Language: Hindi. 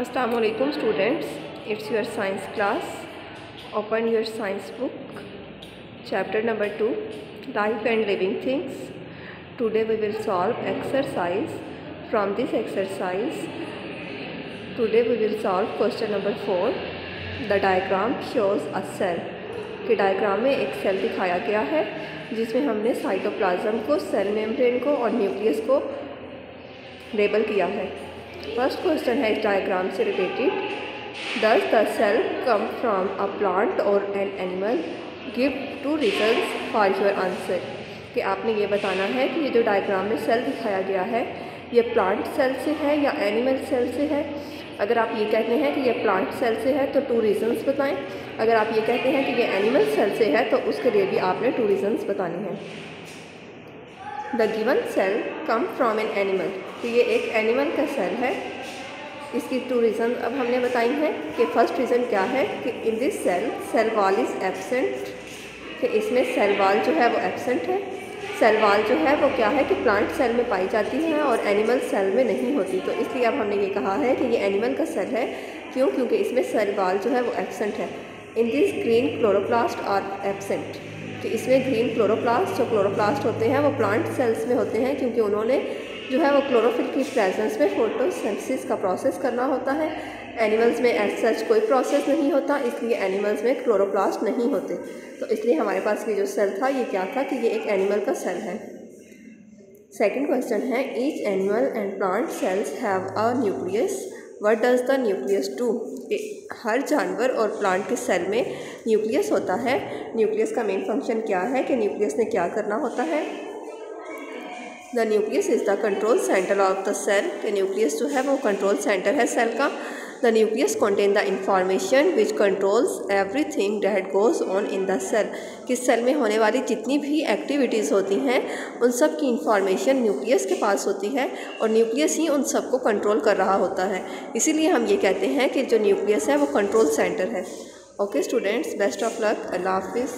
असलकुम students it's your science class open your science book chapter number two life and living things today we will solve exercise from this exercise today we will solve question number four the diagram shows a cell के डायग्राम में एक सेल दिखाया गया है, जिसमें हमने साइटोप्लाज्म को सेल मेम्ब्रेन को और न्यूक्लियस को लेबल किया है। फ़र्स्ट क्वेश्चन है इस डायग्राम से related does the cell come from a plant or an animal give two result for your answer कि आपने ये बताना है कि ये जो डायग्राम में सेल दिखाया गया है, ये प्लांट सेल से है या एनिमल सेल से है? अगर आप ये कहते हैं कि ये प्लांट सेल से है तो टू रीज़न्स बताएँ। अगर आप ये कहते हैं कि ये एनिमल सेल से है तो उसके लिए भी आपने टू रीज़न्स बतानी है। The given cell come from an animal तो ये एक एनिमल का सेल है। इसकी टू रीज़न अब हमने बताई हैं कि फ़र्स्ट रीज़न क्या है कि in this cell cell wall is absent कि इसमें सेल वॉल जो है वो एबसेंट है। सेल वॉल जो है वो क्या है कि प्लांट सेल में पाई जाती है और एनिमल सेल में नहीं होती। तो इसलिए अब हमने ये कहा है कि ये एनिमल का सेल है। क्यों? क्योंकि इसमें सेल वॉल जो है वो एबसेंट है। In this green chloroplast are absent कि इसमें ग्रीन क्लोरोप्लास्ट जो क्लोरोप्लास्ट होते हैं, वो प्लांट सेल्स में होते हैं, क्योंकि उन्होंने जो है वो क्लोरोफिल की प्रेजेंस में फोटोसिंथेसिस का प्रोसेस करना होता है। एनिमल्स में एज सच कोई प्रोसेस नहीं होता, इसलिए एनिमल्स में क्लोरोप्लास्ट नहीं होते। तो इसलिए हमारे पास ये जो सेल था, ये क्या था कि ये एक एनिमल का सेल है। सेकेंड क्वेश्चन है each animal and plant cells have a nucleus what does the nucleus do हर जानवर और प्लांट के सेल में न्यूक्लियस होता है। न्यूक्लियस का मेन फ़ंक्शन क्या है कि न्यूक्लियस ने क्या करना होता है? The nucleus is the control centre of the cell के न्यूक्लियस जो है वो कंट्रोल सेंटर है सेल का। Nucleus contain the information which controls everything that goes on in the cell किस सेल में होने वाली जितनी भी एक्टिविटीज़ होती हैं, उन सब की इंफॉर्मेशन न्यूक्लियस के पास होती है और न्यूक्लियस ही उन सबको कंट्रोल कर रहा होता है। इसीलिए हम ये कहते हैं कि जो न्यूक्लियस है वो कंट्रोल सेंटर है। Okay students best of luck अल्लाह हाफिज़